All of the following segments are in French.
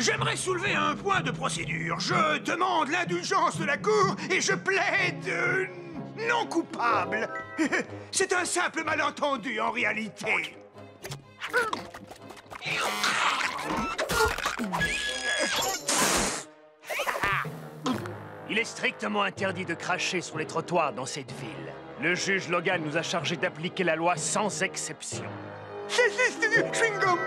J'aimerais soulever un point de procédure. Je demande l'indulgence de la Cour et je plaide euh, non coupable. C'est un simple malentendu en réalité. Il est strictement interdit de cracher sur les trottoirs dans cette ville. Le juge Logan nous a chargé d'appliquer la loi sans exception. J'existe du chewing-gum.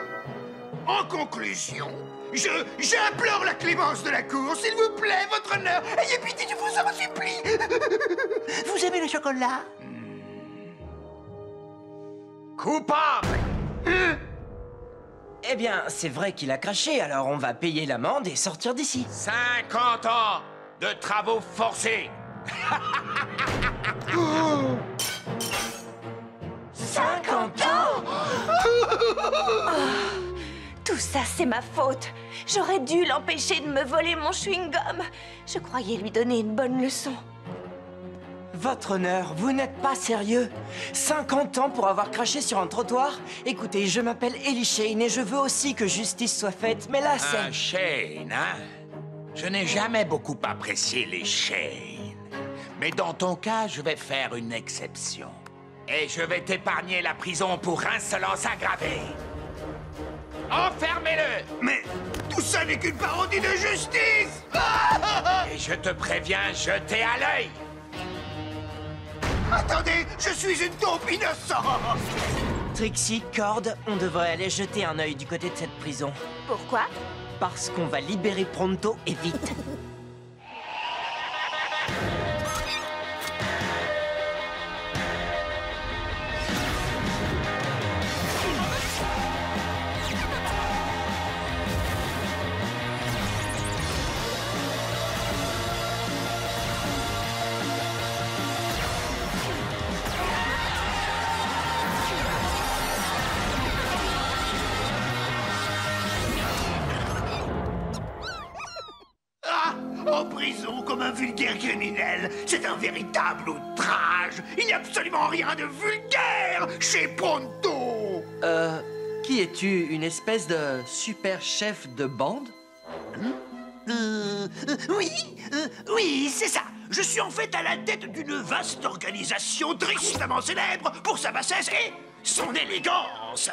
En conclusion, je j'implore la clémence de la Cour. S'il vous plaît, votre honneur, ayez pitié, je vous en supplie. Vous aimez le chocolat? Coupable Eh bien, c'est vrai qu'il a craché, alors on va payer l'amende et sortir d'ici. 50 ans de travaux forcés 50 ans Tout ça, c'est ma faute. J'aurais dû l'empêcher de me voler mon chewing-gum. Je croyais lui donner une bonne leçon. Votre honneur, vous n'êtes pas sérieux 50 ans pour avoir craché sur un trottoir Écoutez, je m'appelle Ellie Shane et je veux aussi que justice soit faite, mais là c'est... Un Shane, hein? Je n'ai jamais beaucoup apprécié les Shane. Mais dans ton cas, je vais faire une exception. Et je vais t'épargner la prison pour insolence aggravée. Enfermez-le. Mais tout ça n'est qu'une parodie de justice. Et je te préviens, jetez à l'œil. Attendez, je suis une taupe innocente. Trixie, Cord, on devrait aller jeter un œil du côté de cette prison. Pourquoi? Parce qu'on va libérer Pronto et vite. rien de vulgaire chez Pronto Euh, qui es-tu Une espèce de super chef de bande? Euh, euh, oui, euh, oui, c'est ça. Je suis en fait à la tête d'une vaste organisation tristement célèbre pour sa bassesse et son élégance.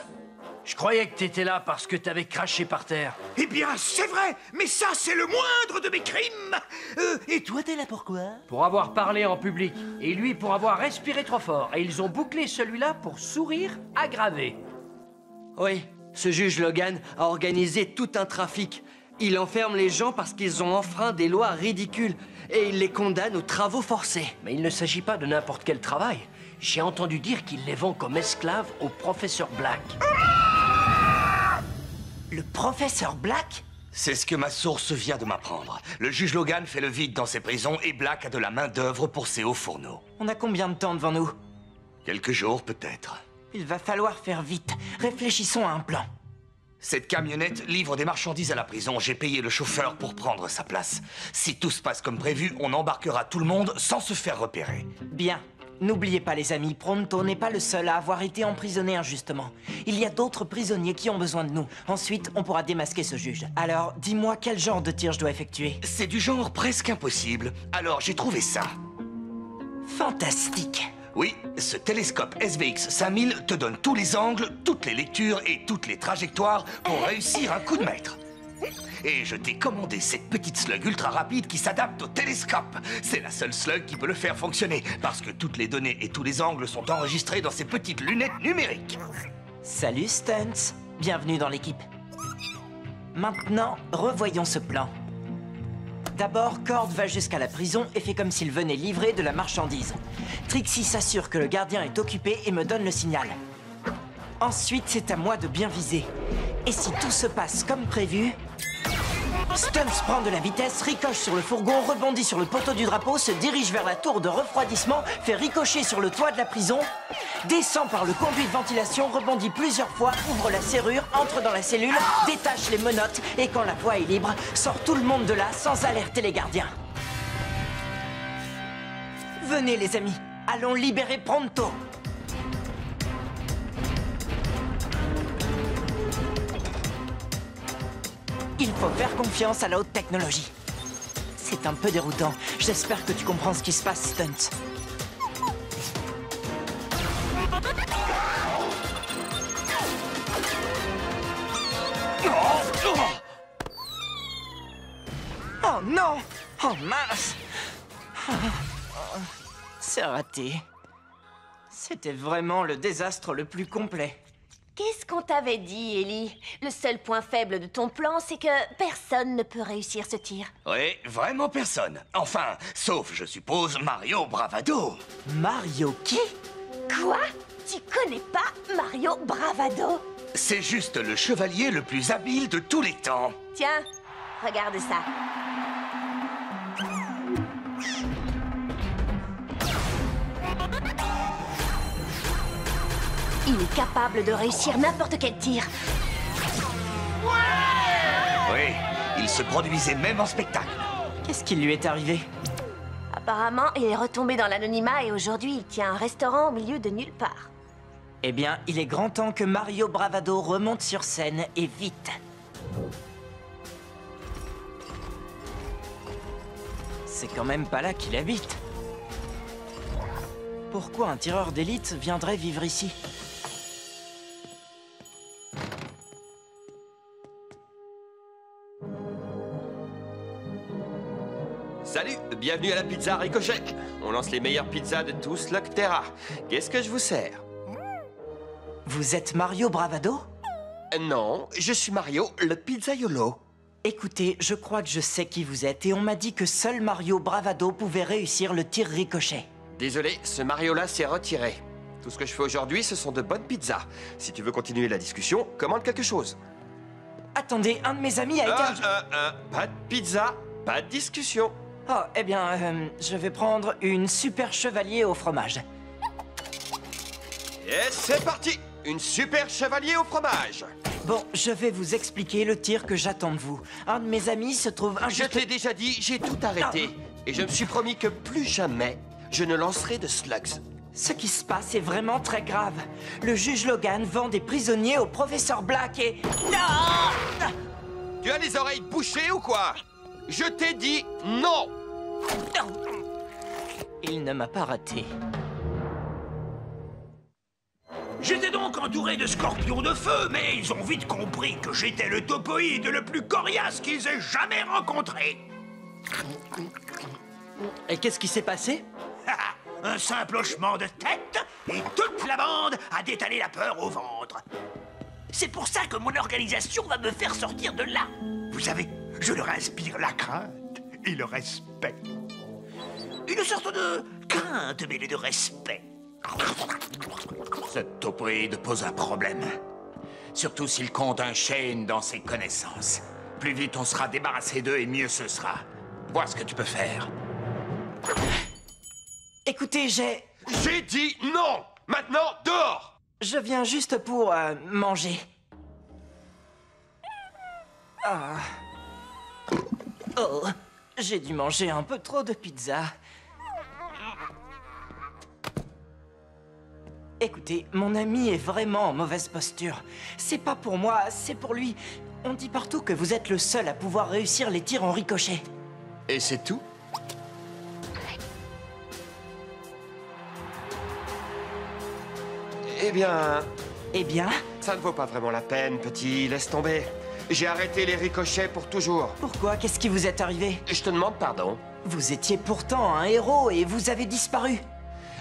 Je croyais que t'étais là parce que t'avais craché par terre. Eh bien, c'est vrai, mais ça, c'est le moindre de mes crimes. Euh, et toi, Toi, t'es là pourquoi Pour avoir parlé en public. Et lui pour avoir respiré trop fort. Et ils ont bouclé celui-là pour sourire aggravé. Oui, ce juge Logan a organisé tout un trafic. Il enferme les gens parce qu'ils ont enfreint des lois ridicules et il les condamne aux travaux forcés. Mais il ne s'agit pas de n'importe quel travail. J'ai entendu dire qu'il les vend comme esclaves au professeur Black. Le professeur Black C'est ce que ma source vient de m'apprendre. Le juge Logan fait le vide dans ses prisons et Black a de la main-d'œuvre pour ses hauts fourneaux. On a combien de temps devant nous? Quelques jours, peut-être. Il va falloir faire vite. Réfléchissons à un plan. Cette camionnette livre des marchandises à la prison. J'ai payé le chauffeur pour prendre sa place. Si tout se passe comme prévu, on embarquera tout le monde sans se faire repérer. Bien. N'oubliez pas, les amis, Pronto n'est pas le seul à avoir été emprisonné injustement. Il y a d'autres prisonniers qui ont besoin de nous. Ensuite, on pourra démasquer ce juge. Alors, dis-moi quel genre de tir je dois effectuer. C'est du genre presque impossible. Alors j'ai trouvé ça. Fantastique. Oui, ce télescope SVX 5000 te donne tous les angles, toutes les lectures et toutes les trajectoires pour réussir un coup de maître. Et je t'ai commandé cette petite slug ultra rapide qui s'adapte au télescope. C'est la seule slug qui peut le faire fonctionner parce que toutes les données et tous les angles sont enregistrés dans ces petites lunettes numériques. Salut Stunts. Bienvenue dans l'équipe. Maintenant, revoyons ce plan. D'abord, Cord va jusqu'à la prison et fait comme s'il venait livrer de la marchandise. Trixie s'assure que le gardien est occupé et me donne le signal. Ensuite, c'est à moi de bien viser. Et si tout se passe comme prévu... Stunts prend de la vitesse, ricoche sur le fourgon, rebondit sur le poteau du drapeau, se dirige vers la tour de refroidissement, fait ricocher sur le toit de la prison, descend par le conduit de ventilation, rebondit plusieurs fois, ouvre la serrure, entre dans la cellule, détache les menottes et quand la voie est libre, sort tout le monde de là sans alerter les gardiens. Venez les amis, allons libérer Pronto. Faut faire confiance à la haute technologie. C'est un peu déroutant. J'espère que tu comprends ce qui se passe, Stunt. Oh non Oh mince C'est raté. C'était vraiment le désastre le plus complet. Qu'est-ce qu'on t'avait dit, Ellie? Le seul point faible de ton plan, c'est que personne ne peut réussir ce tir. Oui, vraiment personne. Enfin, sauf, je suppose, Mario Bravado. Mario qui? Quoi? Tu connais pas Mario Bravado? C'est juste le chevalier le plus habile de tous les temps. Tiens, regarde ça. Il est capable de réussir n'importe quel tir. Oui, il se produisait même en spectacle. Qu'est-ce qui lui est arrivé? Apparemment, il est retombé dans l'anonymat et aujourd'hui, il tient un restaurant au milieu de nulle part. Eh bien, il est grand temps que Mario Bravado remonte sur scène et vite. C'est quand même pas là qu'il habite. Pourquoi un tireur d'élite viendrait vivre ici? Bienvenue à la pizza Ricochet. On lance les meilleures pizzas de tous Terra. Qu'est-ce que je vous sers? Vous êtes Mario Bravado? Euh, Non, je suis Mario, le pizzaiolo. Écoutez, je crois que je sais qui vous êtes et on m'a dit que seul Mario Bravado pouvait réussir le tir ricochet. Désolé, ce Mario-là s'est retiré. Tout ce que je fais aujourd'hui, ce sont de bonnes pizzas. Si tu veux continuer la discussion, commande quelque chose. Attendez, un de mes amis a été... Ah, ah, pas de pizza, pas de discussion. Oh, eh bien, euh, je vais prendre une super chevalier au fromage. Et c'est parti Une super chevalier au fromage. Bon, je vais vous expliquer le tir que j'attends de vous. Un de mes amis se trouve Je injuste... t'ai déjà dit, j'ai tout arrêté. Et je me suis promis que plus jamais, je ne lancerai de slugs. Ce qui se passe est vraiment très grave. Le juge Logan vend des prisonniers au professeur Black et... Non Tu as les oreilles bouchées ou quoi? Je t'ai dit non Il ne m'a pas raté. J'étais donc entouré de scorpions de feu, mais ils ont vite compris que j'étais le topoïde le plus coriace qu'ils aient jamais rencontré. Et qu'est-ce qui s'est passé? Un simple hochement de tête et toute la bande a détalé la peur au ventre. C'est pour ça que mon organisation va me faire sortir de là. Vous savez, je leur inspire la crainte et le respect. Une sorte de crainte mêlée de respect. Ce topoïde pose un problème. Surtout s'il compte un Shane dans ses connaissances. Plus vite on sera débarrassé d'eux et mieux ce sera. Vois ce que tu peux faire. Écoutez, j'ai... J'ai dit non Maintenant, dehors Je viens juste pour euh, manger. Ah. Oh, j'ai dû manger un peu trop de pizza. Écoutez, mon ami est vraiment en mauvaise posture. C'est pas pour moi, c'est pour lui. On dit partout que vous êtes le seul à pouvoir réussir les tirs en ricochet. Et c'est tout? Eh bien, Eh bien, ça ne vaut pas vraiment la peine, petit, laisse tomber. J'ai arrêté les ricochets pour toujours. pourquoi? Qu'est-ce qui vous est arrivé? Je te demande pardon. Vous étiez pourtant un héros et vous avez disparu.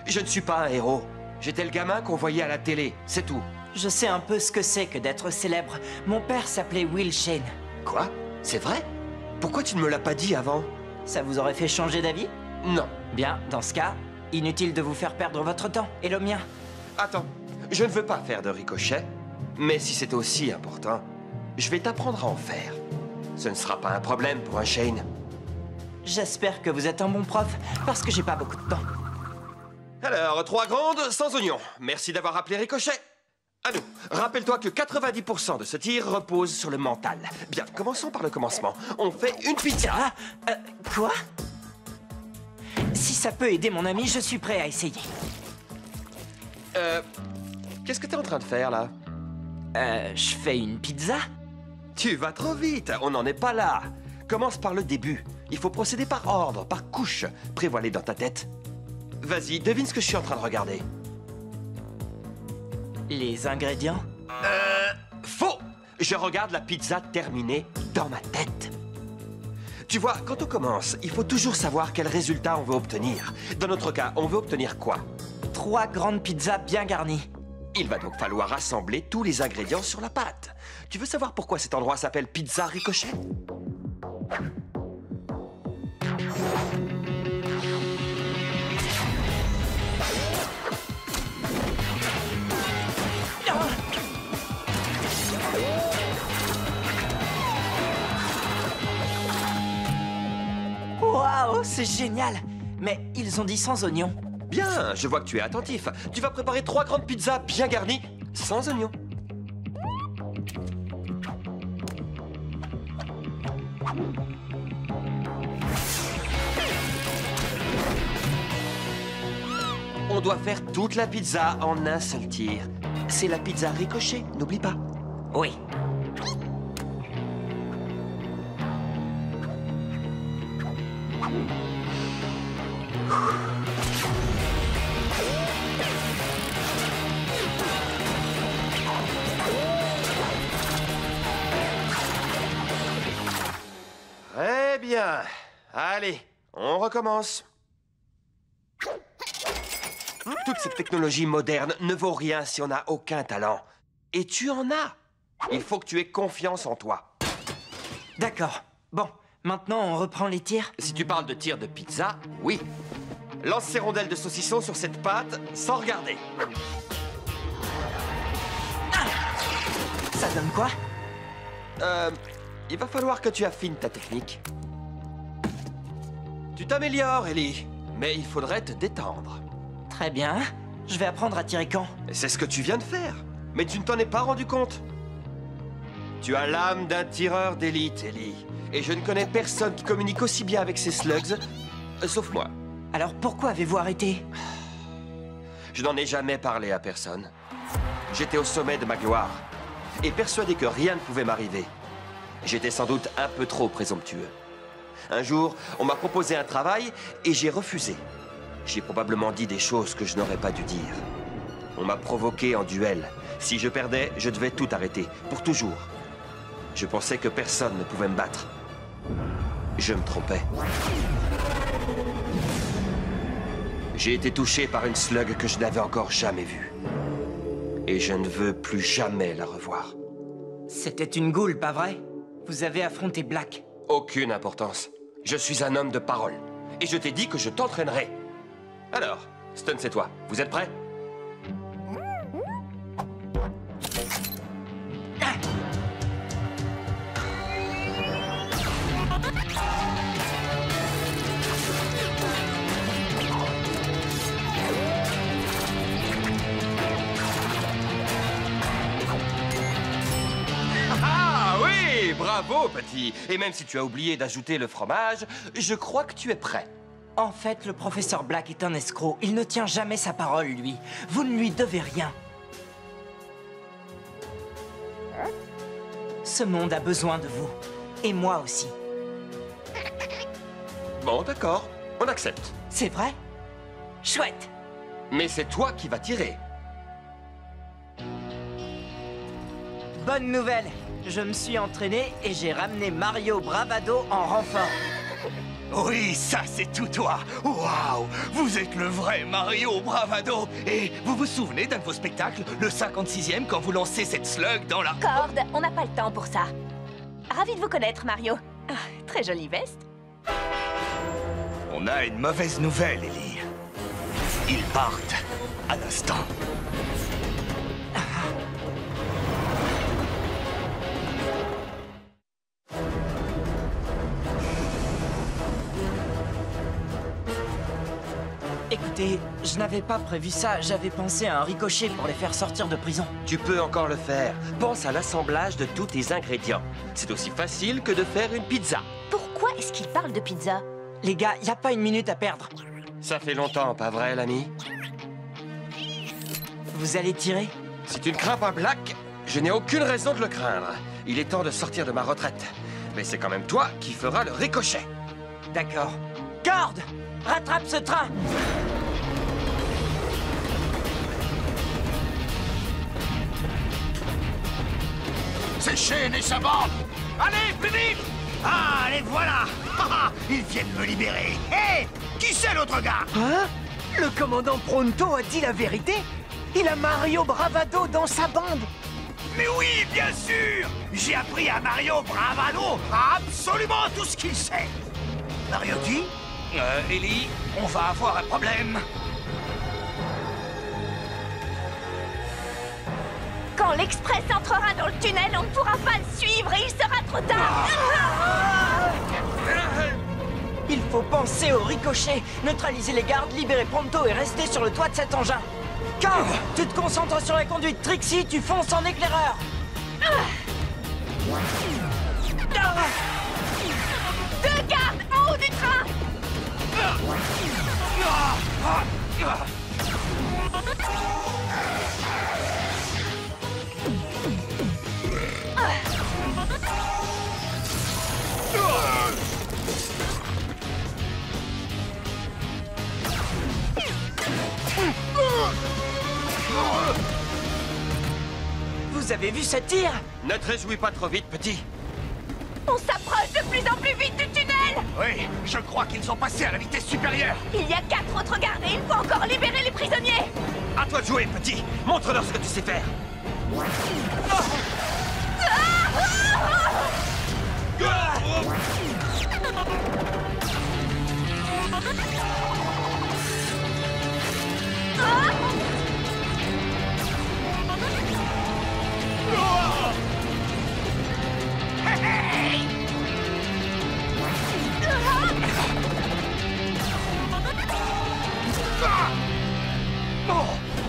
Je ne suis pas un héros. J'étais le gamin qu'on voyait à la télé, c'est tout. Je sais un peu ce que c'est que d'être célèbre. Mon père s'appelait Will Shane. Quoi? C'est vrai? Pourquoi tu ne me l'as pas dit avant? Ça vous aurait fait changer d'avis? Non. Bien, dans ce cas, inutile de vous faire perdre votre temps. Et le mien Attends, je ne veux pas faire de ricochet, mais si c'est aussi important, je vais t'apprendre à en faire. Ce ne sera pas un problème pour un Shane. J'espère que vous êtes un bon prof, parce que j'ai pas beaucoup de temps. Alors, trois grandes sans oignon. Merci d'avoir appelé Ricochet. À nous. Rappelle-toi que 90% de ce tir repose sur le mental. Bien, commençons par le commencement. On fait une pizza. Ah euh, Quoi? Si ça peut aider mon ami, je suis prêt à essayer. Euh. Qu'est-ce que t'es en train de faire là? Euh, je fais une pizza Tu vas trop vite, on n'en est pas là. Commence par le début. Il faut procéder par ordre, par couche. Prévois-les dans ta tête. Vas-y, devine ce que je suis en train de regarder. Les ingrédients? Faux Je regarde la pizza terminée dans ma tête. Tu vois, quand on commence, il faut toujours savoir quel résultat on veut obtenir. Dans notre cas, on veut obtenir quoi? Trois grandes pizzas bien garnies. Il va donc falloir assembler tous les ingrédients sur la pâte. Tu veux savoir pourquoi cet endroit s'appelle Pizza Ricochet? Waouh, c'est génial Mais ils ont dit sans oignons. Bien, je vois que tu es attentif. Tu vas préparer trois grandes pizzas bien garnies, sans oignons. On doit faire toute la pizza en un seul tir. C'est la pizza ricochet, n'oublie pas. Oui. Bien. Allez, on recommence. Toute cette technologie moderne ne vaut rien si on n'a aucun talent. Et tu en as. Il faut que tu aies confiance en toi. D'accord. Bon, maintenant on reprend les tirs. Si tu parles de tir de pizza, oui. Lance ces rondelles de saucisson sur cette pâte sans regarder. Ça donne quoi? Euh, il va falloir que tu affines ta technique. Tu t'améliores, Ellie, mais il faudrait te détendre. Très bien. Je vais apprendre à tirer quand? C'est ce que tu viens de faire, mais tu ne t'en es pas rendu compte. Tu as l'âme d'un tireur d'élite, Ellie, et je ne connais personne qui communique aussi bien avec ces slugs, euh, sauf moi. Alors pourquoi avez-vous arrêté? Je n'en ai jamais parlé à personne. J'étais au sommet de ma gloire, et persuadé que rien ne pouvait m'arriver. J'étais sans doute un peu trop présomptueux. Un jour, on m'a proposé un travail et j'ai refusé. J'ai probablement dit des choses que je n'aurais pas dû dire. On m'a provoqué en duel. Si je perdais, je devais tout arrêter, pour toujours. Je pensais que personne ne pouvait me battre. Je me trompais. J'ai été touché par une slug que je n'avais encore jamais vue. Et je ne veux plus jamais la revoir. C'était une goule, pas vrai? Vous avez affronté Black. Aucune importance. Je suis un homme de parole. Et je t'ai dit que je t'entraînerai. Alors, Stun, c'est toi. Vous êtes prêts? Bravo, petit Et même si tu as oublié d'ajouter le fromage, je crois que tu es prêt. En fait, le professeur Black est un escroc. Il ne tient jamais sa parole, lui. Vous ne lui devez rien. Ce monde a besoin de vous. Et moi aussi. Bon, d'accord. On accepte. C'est vrai? Chouette Mais c'est toi qui vas tirer. Bonne nouvelle Je me suis entraîné et j'ai ramené Mario Bravado en renfort. Oui, ça c'est tout toi Waouh Vous êtes le vrai Mario Bravado Et vous vous souvenez d'un de vos spectacles, le 56e, quand vous lancez cette slug dans la... Corde, on n'a pas le temps pour ça. Ravi de vous connaître, Mario. Ah, très jolie veste. On a une mauvaise nouvelle, Ellie. Ils partent à l'instant. Écoutez, je n'avais pas prévu ça. J'avais pensé à un ricochet pour les faire sortir de prison. Tu peux encore le faire. Pense à l'assemblage de tous tes ingrédients. C'est aussi facile que de faire une pizza. Pourquoi est-ce qu'il parle de pizza? Les gars, y a pas une minute à perdre. Ça fait longtemps, pas vrai, l'ami? Vous allez tirer? Si tu ne crains pas Black, je n'ai aucune raison de le craindre. Il est temps de sortir de ma retraite. Mais c'est quand même toi qui feras le ricochet. D'accord. Corde Rattrape ce train C'est Shane et sa bande. Allez, plus vite Ah, les voilà. Ah, Ils viennent me libérer. Hé Qui c'est l'autre gars? Hein? Le commandant Pronto a dit la vérité? Il a Mario Bravado dans sa bande. Mais oui, bien sûr. J'ai appris à Mario Bravado absolument tout ce qu'il sait. Mario qui Euh, Ellie, on va avoir un problème. Quand l'Express entrera dans le tunnel, on ne pourra pas le suivre et il sera trop tard. Il faut penser au ricochet, neutraliser les gardes, libérer Pronto et rester sur le toit de cet engin. Corde Tu te concentres sur la conduite. Trixie, tu fonces en éclaireur. Deux gardes en haut du train Vous avez vu ce tir Ne te réjouis pas trop vite, petit. On s'approche de plus en plus vite du tunnel Oui, je crois qu'ils sont passés à la vitesse supérieure Il y a quatre autres gardes et il faut encore libérer les prisonniers À toi de jouer, petit. Montre-leur ce que tu sais faire. Oh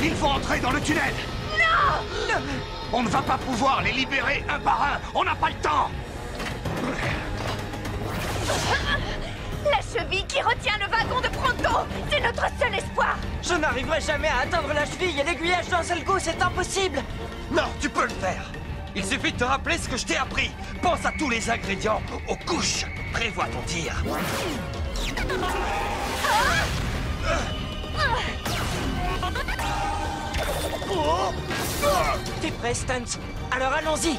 Il faut entrer dans le tunnel. Non On ne va pas pouvoir les libérer un par un. On n'a pas le temps. La cheville qui retient le wagon de Pronto C'est notre seul espoir. Je n'arriverai jamais à atteindre la cheville et l'aiguillage d'un seul coup, c'est impossible Non, tu peux le faire. Il suffit de te rappeler ce que je t'ai appris. Pense à tous les ingrédients, aux couches. Prévois ton tir. T'es prêt, Stunt? Alors allons-y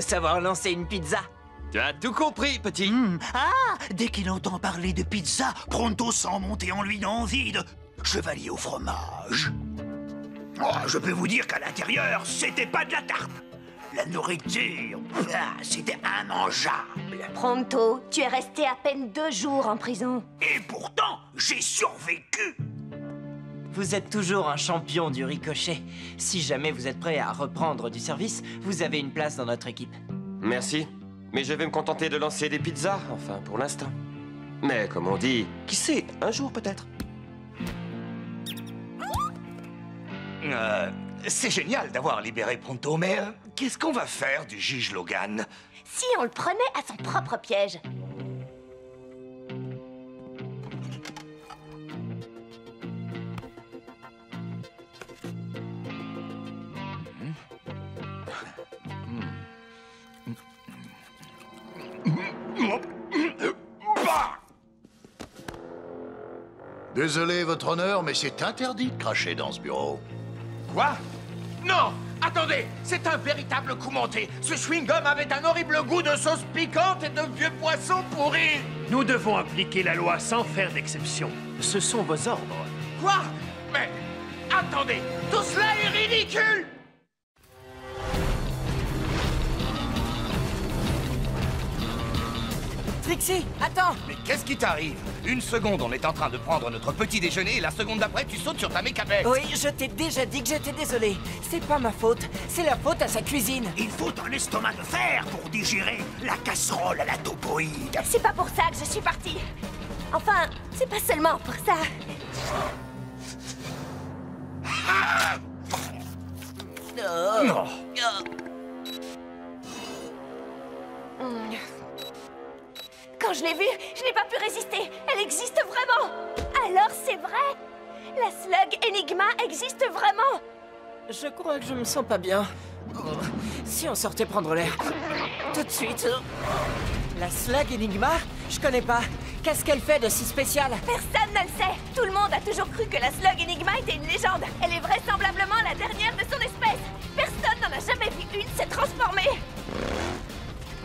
de savoir lancer une pizza Tu as tout compris, petit. Ah Dès qu'il entend parler de pizza, Pronto sent monter en lui l'envie de chevalier au fromage. Oh, je peux vous dire qu'à l'intérieur, c'était pas de la tarte. La nourriture, ah, c'était immangeable. Pronto, tu es resté à peine deux jours en prison. Et pourtant, j'ai survécu. Vous êtes toujours un champion du ricochet. Si jamais vous êtes prêt à reprendre du service, vous avez une place dans notre équipe. Merci. Mais je vais me contenter de lancer des pizzas, enfin, pour l'instant. Mais comme on dit, qui sait, un jour peut-être. Euh, c'est génial d'avoir libéré Pronto, mais euh, qu'est-ce qu'on va faire du juge Logan? Si on le prenait à son propre piège Désolé, votre honneur, mais c'est interdit de cracher dans ce bureau. Quoi? Non Attendez C'est un véritable coup monté Ce chewing-gum avait un horrible goût de sauce piquante et de vieux poissons pourris Nous devons appliquer la loi sans faire d'exception. Ce sont vos ordres. Quoi? Mais... Attendez Tout cela est ridicule Trixie, attends Mais qu'est-ce qui t'arrive? Une seconde, on est en train de prendre notre petit déjeuner et la seconde d'après, tu sautes sur ta mécabête. Oui, je t'ai déjà dit que j'étais désolé. C'est pas ma faute, c'est la faute à sa cuisine. Il faut un estomac de fer pour digérer la casserole à la topoïde. C'est pas pour ça que je suis partie. Enfin, c'est pas seulement pour ça. Non. Quand je l'ai vue, je n'ai pas pu résister. Elle existe vraiment. Alors c'est vrai La slug Enigma existe vraiment Je crois que je me sens pas bien. Oh, Si on sortait prendre l'air. Tout de suite. La Slug Enigma Je connais pas. Qu'est-ce qu'elle fait de si spécial? Personne ne le sait. Tout le monde a toujours cru que la slug Enigma était une légende. Elle est vraisemblablement la dernière de son espèce. Personne n'en a jamais vu une se transformer.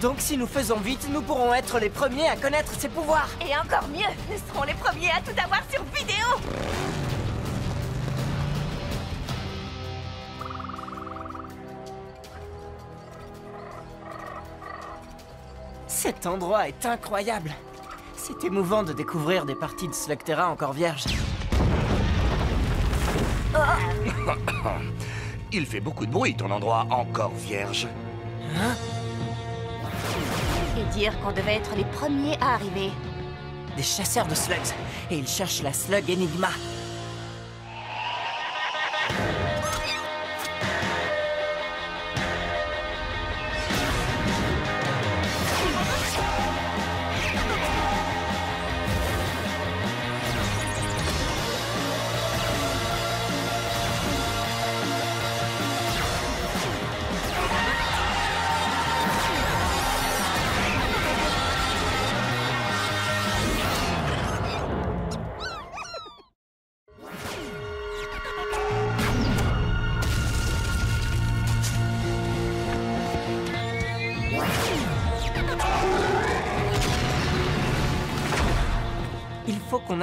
Donc si nous faisons vite, nous pourrons être les premiers à connaître ses pouvoirs. Et encore mieux, nous serons les premiers à tout avoir sur vidéo. Cet endroit est incroyable. C'est émouvant de découvrir des parties de Slugterra encore vierges. Il fait beaucoup de bruit, ton endroit encore vierge. Et dire qu'on devait être les premiers à arriver. Des chasseurs de slugs. Et ils cherchent la Slug Enigma.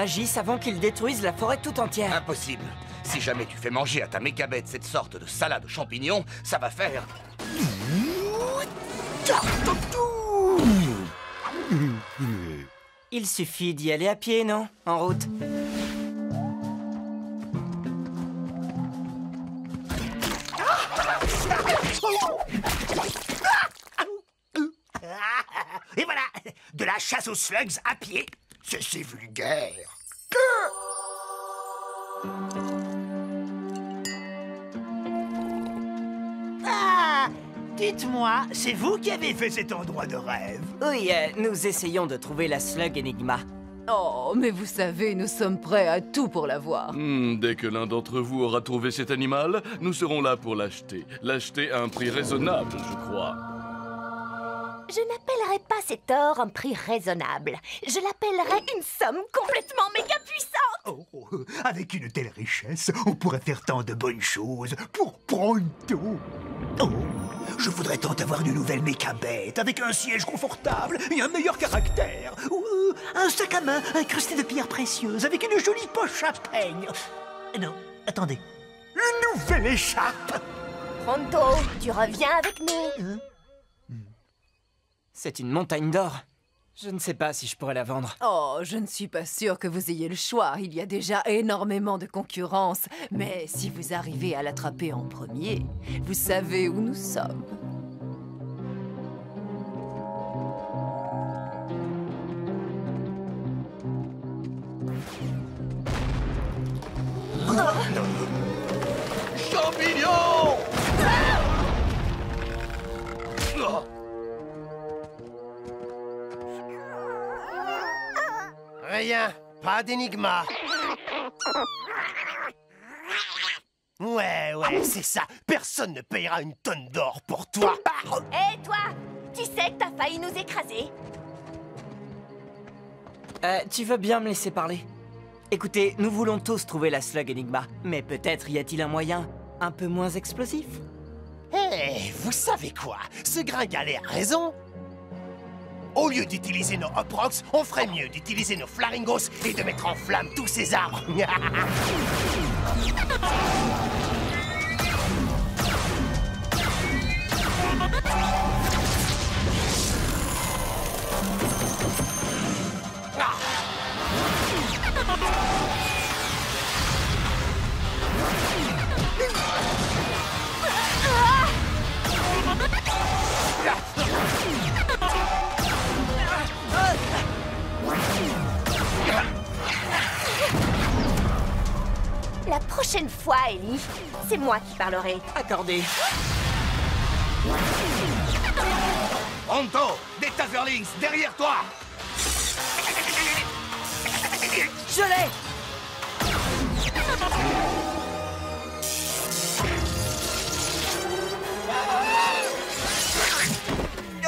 Agisse avant qu'ils détruisent la forêt tout entière. Impossible. Si jamais tu fais manger à ta mécabête cette sorte de salade aux champignons, ça va faire... Il suffit d'y aller à pied, non? En route. Et voilà, de la chasse aux slugs à pied. C'est vulgaire. Ah Dites-moi, c'est vous qui avez fait cet endroit de rêve Oui, euh, nous essayons de trouver la Slug Enigma. Oh, mais vous savez, nous sommes prêts à tout pour la voir. Hmm, dès que l'un d'entre vous aura trouvé cet animal, nous serons là pour l'acheter. L'acheter à un prix raisonnable, je crois. Je n'appellerai pas cet or un prix raisonnable. Je l'appellerai une somme complètement méga puissante. Oh, avec une telle richesse, on pourrait faire tant de bonnes choses pour Pronto. Oh, je voudrais tant avoir une nouvelle méca bête avec un siège confortable et un meilleur caractère. Ou euh, un sac à main incrusté de pierres précieuses avec une jolie poche à peigne. Non, attendez. Une nouvelle écharpe. Pronto, tu reviens avec nous. C'est une montagne d'or. Je ne sais pas si je pourrais la vendre. Oh, je ne suis pas sûre que vous ayez le choix. Il y a déjà énormément de concurrence. Mais si vous arrivez à l'attraper en premier, vous savez où nous sommes. Champignons Rien, pas d'énigma. Ouais, ouais, c'est ça. Personne ne payera une tonne d'or pour toi. Hé, toi Tu sais que t'as failli nous écraser Euh, tu veux bien me laisser parler? Écoutez, nous voulons tous trouver la slug Enigma, mais peut-être y a-t-il un moyen un peu moins explosif? Hé, vous savez quoi? Ce gringalet a raison. Au lieu d'utiliser nos hop rocks, on ferait mieux d'utiliser nos flaringos et de mettre en flamme tous ces arbres. La prochaine fois, Ellie, c'est moi qui parlerai. Accordé. Pronto Des Taserlings, derrière toi Je l'ai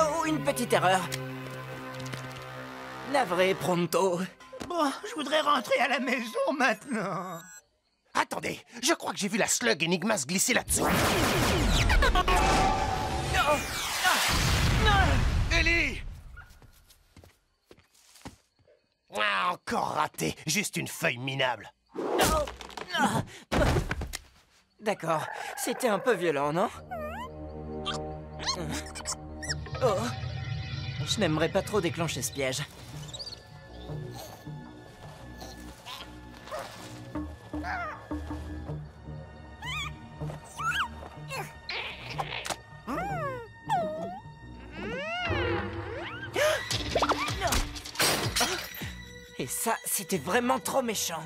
Oh, une petite erreur. Navré, Pronto. Bon, je voudrais rentrer à la maison maintenant. Attendez, je crois que j'ai vu la slug Enigma se glisser là-dessous. Ellie Ah, encore raté, juste une feuille minable. D'accord, c'était un peu violent, non? Oh Je n'aimerais pas trop déclencher ce piège. Et ça, c'était vraiment trop méchant.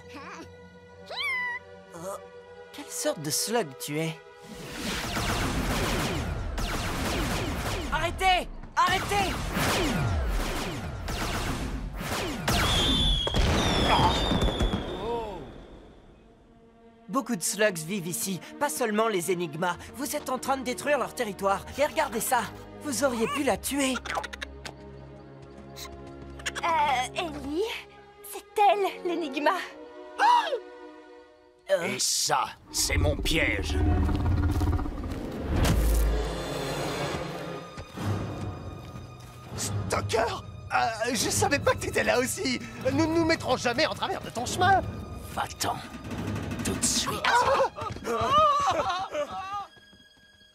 Oh, quelle sorte de slug tu es. Arrêtez! Arrêtez Beaucoup de slugs vivent ici, pas seulement les énigmas. Vous êtes en train de détruire leur territoire. Et regardez ça Vous auriez pu la tuer Euh, Ellie, c'est elle, l'énigma. Et ça, c'est mon piège. Stalker euh, Je savais pas que t'étais là aussi Nous ne nous mettrons jamais en travers de ton chemin Va-t'en. Tout de suite.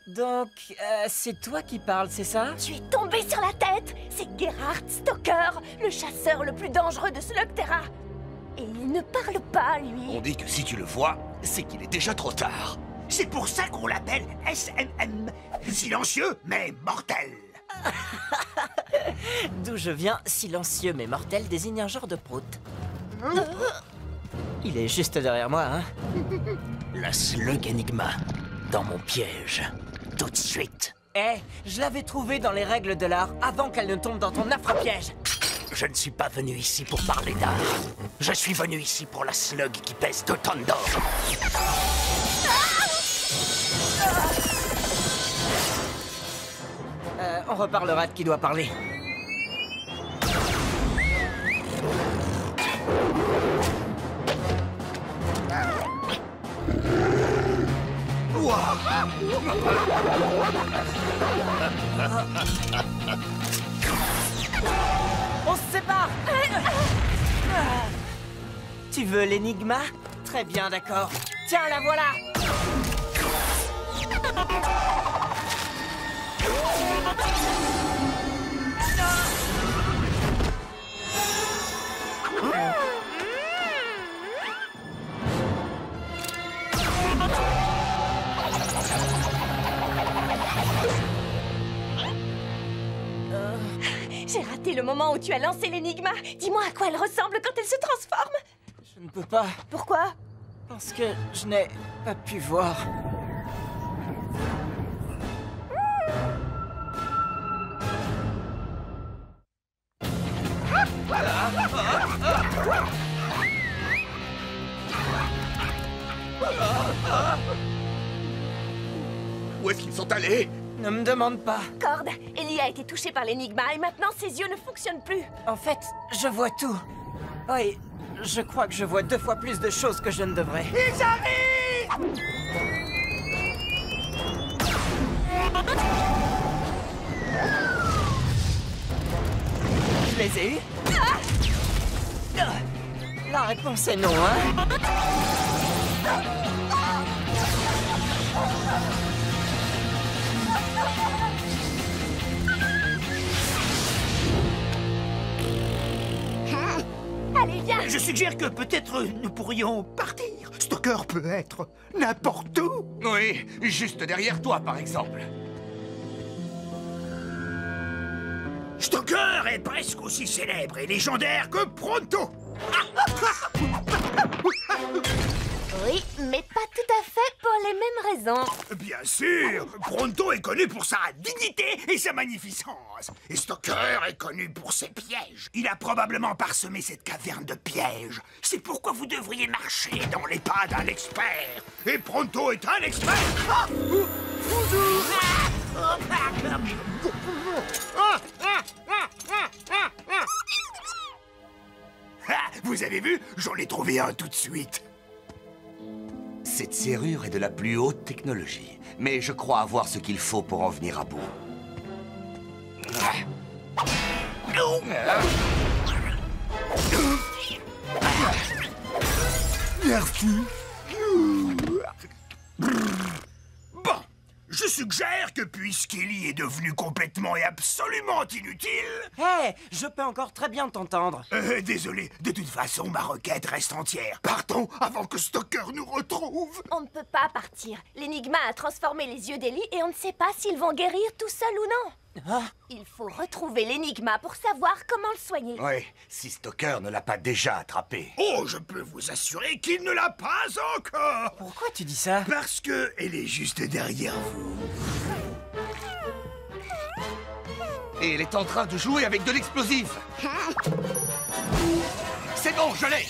Donc, euh, c'est toi qui parles, c'est ça? Tu es tombé sur la tête C'est Gerhard Stoker, le chasseur le plus dangereux de Slugterra. Et il ne parle pas, lui. On dit que si tu le vois, c'est qu'il est déjà trop tard. C'est pour ça qu'on l'appelle SMM. Silencieux, mais mortel. D'où je viens, silencieux mais mortel désigne un genre de prout. Il est juste derrière moi, hein La slug Enigma, dans mon piège. Tout de suite. Eh, je l'avais trouvé dans les règles de l'art avant qu'elle ne tombe dans ton affreux piège. Je ne suis pas venu ici pour parler d'art. Je suis venu ici pour la slug qui pèse deux tonnes d'or. Euh, on reparlera de qui doit parler. On se sépare Tu veux l'énigma? Très bien, d'accord. Tiens, la voilà J'ai raté le moment où tu as lancé l'énigma. Dis-moi à quoi elle ressemble quand elle se transforme. Je ne peux pas, Pourquoi? Parce que je n'ai pas pu voir. Sont allés Ne me demande pas. Cord, Ellie a été touchée par l'énigma et maintenant ses yeux ne fonctionnent plus. En fait, je vois tout. Oui, je crois que je vois deux fois plus de choses que je ne devrais. Ils arrivent Je les ai eus Ah La réponse est non, hein? Allez, viens Je suggère que peut-être nous pourrions partir. Stoker peut être n'importe où. Oui, juste derrière toi, par exemple. Stoker est presque aussi célèbre et légendaire que Pronto. Oui, mais pas tout à fait pour les mêmes raisons. Bien sûr, Pronto est connu pour sa dignité et sa magnificence. Et Stoker est connu pour ses pièges. Il a probablement parsemé cette caverne de pièges. C'est pourquoi vous devriez marcher dans les pas d'un expert. Et Pronto est un expert. Ah Ouh, ah, ah, ah, Vous avez vu J'en ai trouvé un tout de suite. Cette serrure est de la plus haute technologie, mais je crois avoir ce qu'il faut pour en venir à bout. Merci. Je suggère que puisqu'Ellie est devenue complètement et absolument inutile... Hé, je peux encore très bien t'entendre. Euh, désolé, de toute façon, ma requête reste entière. Partons avant que Stoker nous retrouve. On ne peut pas partir. L'énigma a transformé les yeux d'Ellie et on ne sait pas s'ils vont guérir tout seuls ou non. Il faut retrouver l'énigma pour savoir comment le soigner. Oui, si Stoker ne l'a pas déjà attrapé. Oh, je peux vous assurer qu'il ne l'a pas encore. Pourquoi tu dis ça? Parce que elle est juste derrière vous. Et elle est en train de jouer avec de l'explosif. C'est bon, je l'ai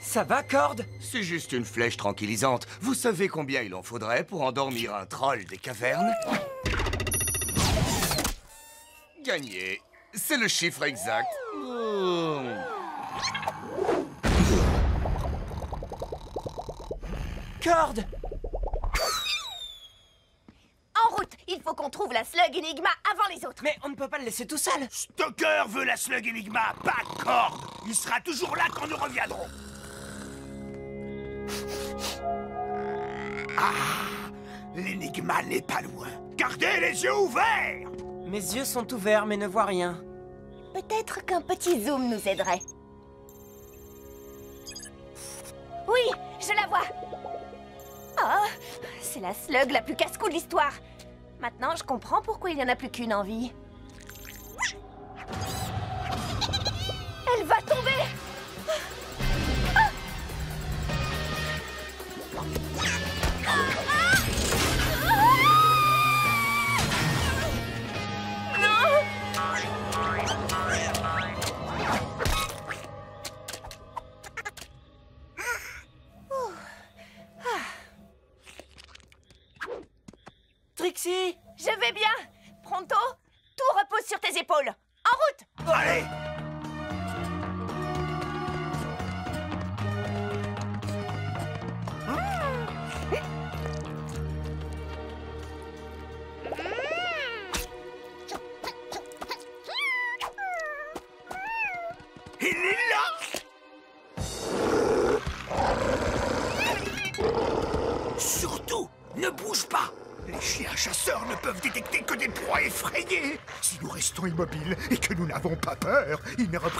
Ça va, Corde C'est juste une flèche tranquillisante. Vous savez combien il en faudrait pour endormir un troll des cavernes? Gagné. C'est le chiffre exact. Oh. Corde En route Il faut qu'on trouve la slug énigma avant les autres. Mais on ne peut pas le laisser tout seul. Stoker veut la slug Enigma, pas Cord. Il sera toujours là quand nous reviendrons. Ah, l'énigma n'est pas loin. Gardez les yeux ouverts. Mes yeux sont ouverts mais ne voient rien. Peut-être qu'un petit zoom nous aiderait. Oui, je la vois. Oh, c'est la slug la plus casse-cou de l'histoire. Maintenant, je comprends pourquoi il n'y en a plus qu'une en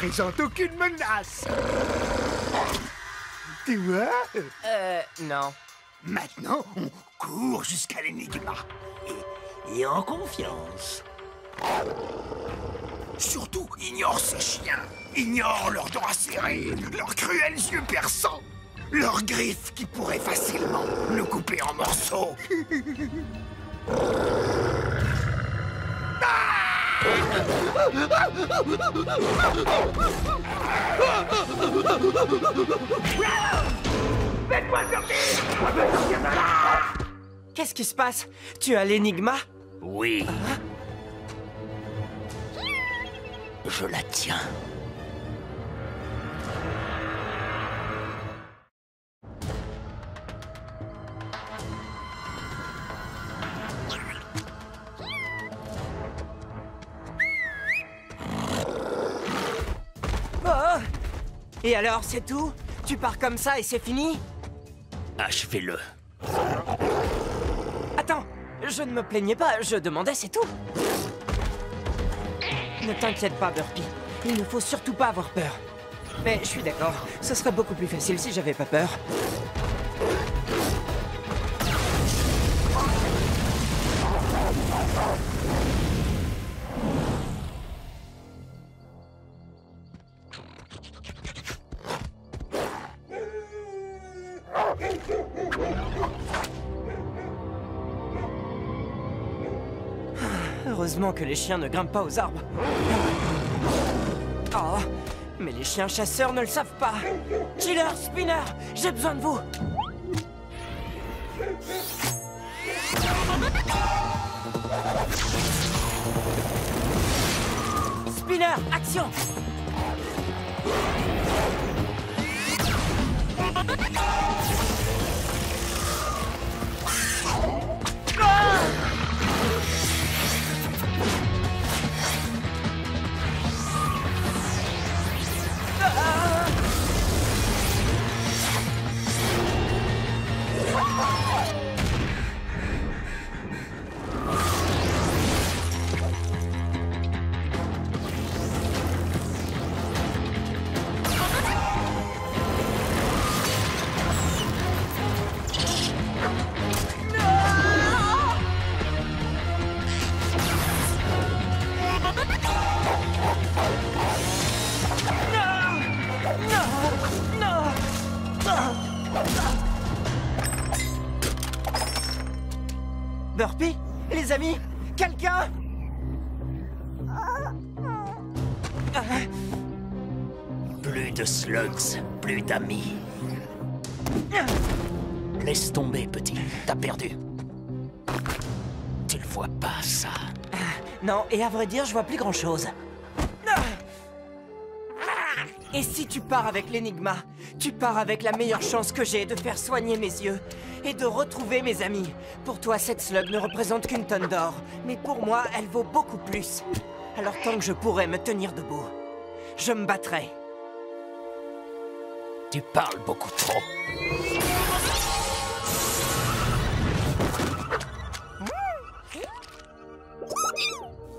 représentent aucune menace Tu vois? Euh, non. Maintenant, on court jusqu'à l'énigma. Et, et en confiance. Surtout, ignore ces chiens. Ignore leurs dents acérées, leurs cruels yeux perçants, leurs griffes qui pourraient facilement nous couper en morceaux. Faites-moi sortir Je veux sortir de là Qu'est-ce qui se passe? Tu as l'énigma? Oui. Je la tiens. Et alors, c'est tout? Tu pars comme ça et c'est fini? Achevez-le. Attends, je ne me plaignais pas, je demandais, c'est tout. Ne t'inquiète pas, Burpee. Il ne faut surtout pas avoir peur. Mais je suis d'accord, ce serait beaucoup plus facile si j'avais pas peur. Les chiens ne grimpent pas aux arbres. Oh, mais les chiens chasseurs ne le savent pas. Killer, Spinner, j'ai besoin de vous. Spinner, action d'amis. Laisse tomber, petit. T'as perdu. Tu le vois pas, ça. Non, et à vrai dire, je vois plus grand-chose. Et si tu pars avec l'énigma, tu pars avec la meilleure chance que j'ai de faire soigner mes yeux et de retrouver mes amis. Pour toi, cette slug ne représente qu'une tonne d'or, mais pour moi, elle vaut beaucoup plus. Alors tant que je pourrai me tenir debout, je me battrai. Tu parles beaucoup trop.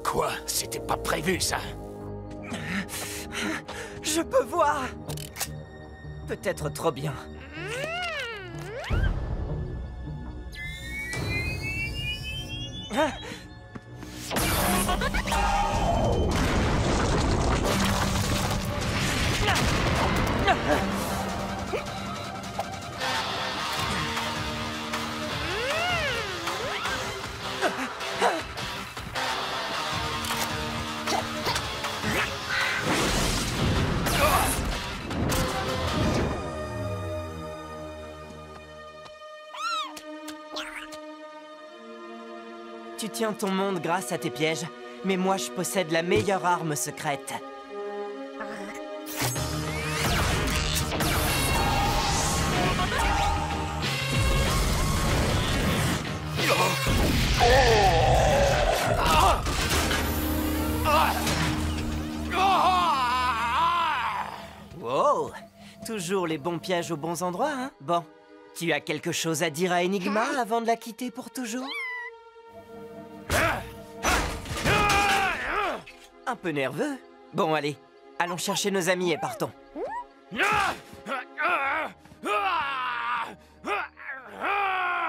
Quoi? C'était pas prévu, ça Je peux voir Peut-être trop bien. Tu tiens ton monde grâce à tes pièges, mais moi je possède la meilleure arme secrète. Wow. Toujours les bons pièges aux bons endroits, hein. Bon, tu as quelque chose à dire à Enigma avant de la quitter pour toujours? Un peu nerveux Bon, allez, allons chercher nos amis et partons.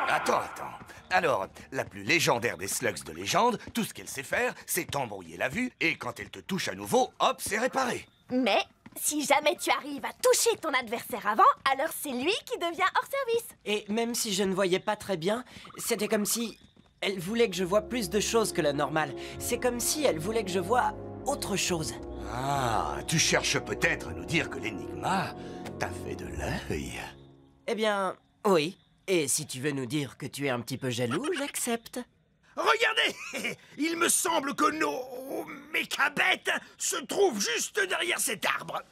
Attends, attends. Alors, la plus légendaire des slugs de légende, tout ce qu'elle sait faire, c'est embrouiller la vue, et quand elle te touche à nouveau, hop, c'est réparé. Mais si jamais tu arrives à toucher ton adversaire avant, alors c'est lui qui devient hors service. Et même si je ne voyais pas très bien, c'était comme si elle voulait que je voie plus de choses que la normale. C'est comme si elle voulait que je voie autre chose. Ah, tu cherches peut-être à nous dire que l'énigma T'as fait de l'œil. Eh bien, oui. Et si tu veux nous dire que tu es un petit peu jaloux, j'accepte. Regardez Il me semble que nos mécabêtes se trouvent juste derrière cet arbre.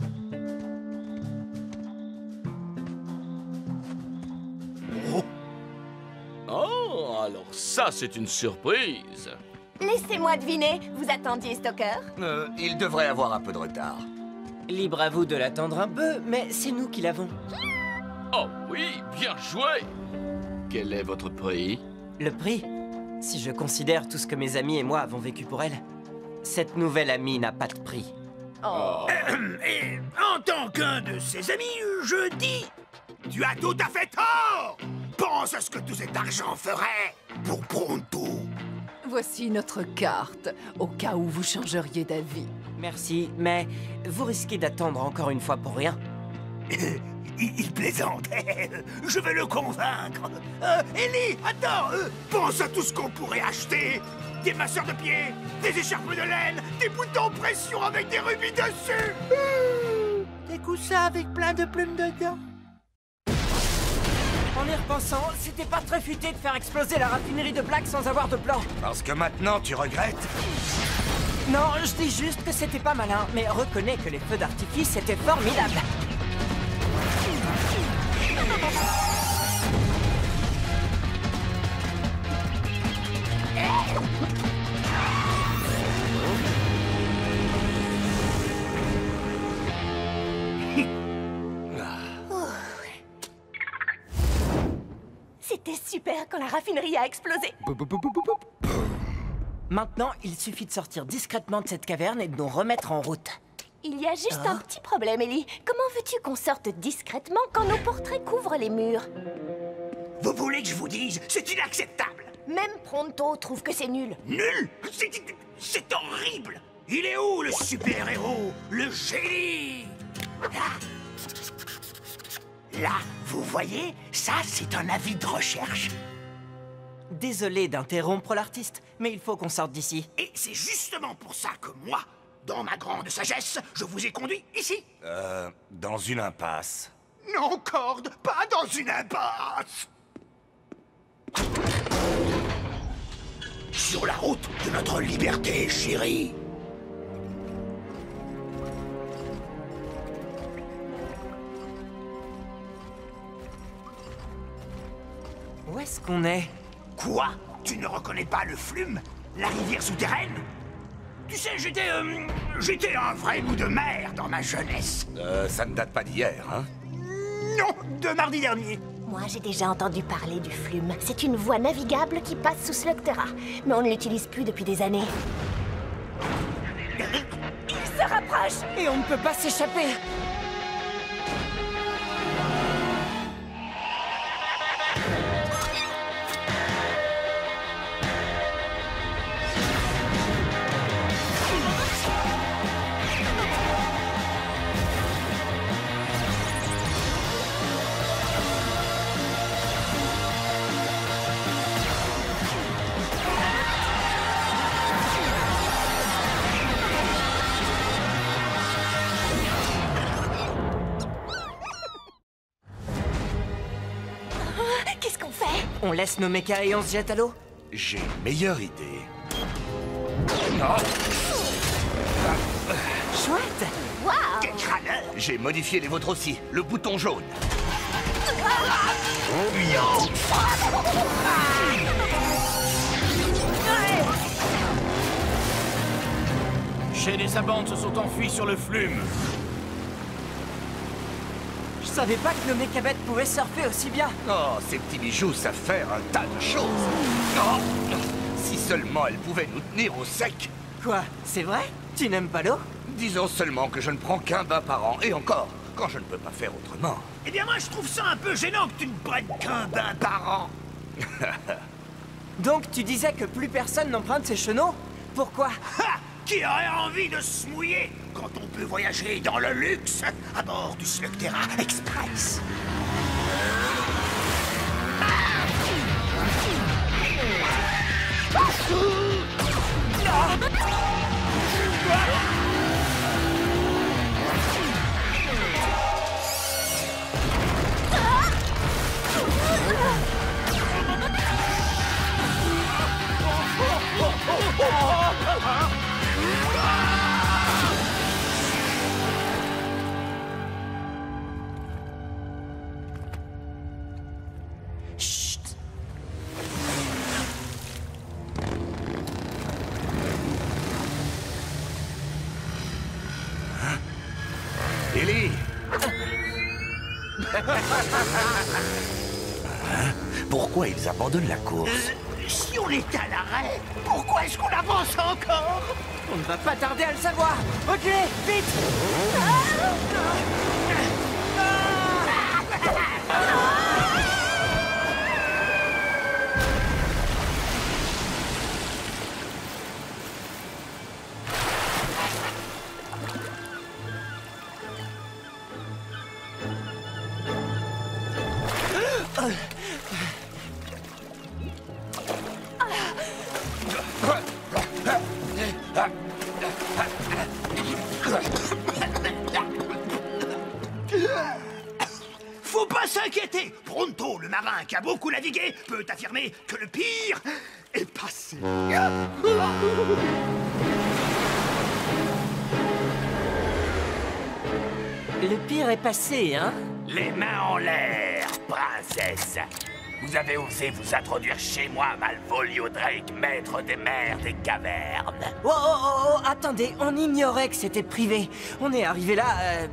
Oh, alors ça, c'est une surprise. Laissez-moi deviner, vous attendiez Stoker? Euh, il devrait avoir un peu de retard. Libre à vous de l'attendre un peu, mais c'est nous qui l'avons. Oh oui, bien joué. Quel est votre prix? Le prix? Si je considère tout ce que mes amis et moi avons vécu pour elle, cette nouvelle amie n'a pas de prix. Et en tant qu'un de ses amis, je dis Tu as tout à fait tort Pense à ce que tout cet argent ferait pour Pronto Voici notre carte, au cas où vous changeriez d'avis. Merci, mais vous risquez d'attendre encore une fois pour rien. il, plaisante. Je vais le convaincre. Euh, Ellie, attends euh, Pense à tout ce qu'on pourrait acheter Des masseurs de pieds, des écharpes de laine, des boutons pression avec des rubis dessus Des coussins avec plein de plumes dedans. En y repensant, c'était pas très futé de faire exploser la raffinerie de Black sans avoir de plan. Parce que maintenant, tu regrettes Non, je dis juste que c'était pas malin, mais reconnais que les feux d'artifice étaient formidables. C'était super quand la raffinerie a explosé. Maintenant, il suffit de sortir discrètement de cette caverne et de nous remettre en route. Il y a juste un petit problème, Ellie. Comment veux-tu qu'on sorte discrètement quand nos portraits couvrent les murs? Vous voulez que je vous dise? C'est inacceptable! Même Pronto trouve que c'est nul. Nul? C'est c'est horrible! Il est où le super-héros? Le génie! Là Là, vous voyez Ça, c'est un avis de recherche. Désolé d'interrompre l'artiste, mais il faut qu'on sorte d'ici. Et c'est justement pour ça que moi, dans ma grande sagesse, je vous ai conduit ici. Euh, dans une impasse. Non, Corde, pas dans une impasse Sur la route de notre liberté, chérie Où est-ce qu'on est? Quoi? Tu ne reconnais pas le Flume? La rivière souterraine? Tu sais, j'étais... euh, j'étais un vrai bout de mer dans ma jeunesse. Euh, ça ne date pas d'hier, hein? Non, de mardi dernier. Moi, j'ai déjà entendu parler du Flume. C'est une voie navigable qui passe sous Slugterra, mais on ne l'utilise plus depuis des années. Il se rapproche Et on ne peut pas s'échapper laisse nos mechas et on se jette à l'eau J'ai une meilleure idée. Chouette Quel crâneur J'ai modifié les vôtres aussi. Le bouton jaune. Shed et sa bande se sont enfuis sur le flume. Je savais pas que nos mécabettes pouvaient surfer aussi bien Oh, ces petits bijoux savent faire un tas de choses. Oh, si seulement elles pouvaient nous tenir au sec. Quoi C'est vrai? Tu n'aimes pas l'eau? Disons seulement que je ne prends qu'un bain par an, et encore, quand je ne peux pas faire autrement. Eh bien, moi, je trouve ça un peu gênant que tu ne prennes qu'un bain par an. Donc tu disais que plus personne n'emprunte ces chenaux Pourquoi? Ha Qui aurait envie de se mouiller quand on peut voyager dans le luxe à bord du Slugterra Express? Hein La course. Euh, Si on est à l'arrêt, pourquoi est-ce qu'on avance encore? On ne va pas tarder à le savoir. Ok, vite. Faut hein? Les mains en l'air, princesse Vous avez osé vous introduire chez moi, Malvolio Drake, maître des mers des cavernes Oh, oh, oh, oh, attendez, on ignorait que c'était privé. On est arrivé là, euh,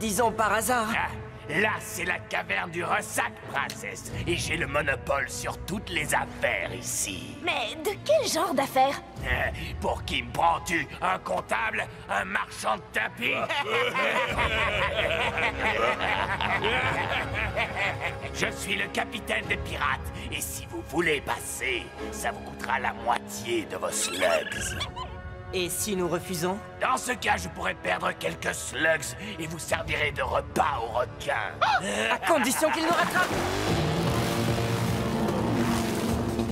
disons par hasard. Ah, Là, c'est la caverne du ressac, princesse, et j'ai le monopole sur toutes les affaires ici. Mais de quel genre d'affaires Euh, pour qui me prends-tu Un comptable Un marchand de tapis Je suis le capitaine des pirates, et si vous voulez passer, ça vous coûtera la moitié de vos slugs. Et si nous refusons Dans ce cas, je pourrais perdre quelques slugs et vous servirez de repas aux requins. À condition qu'il nous rattrape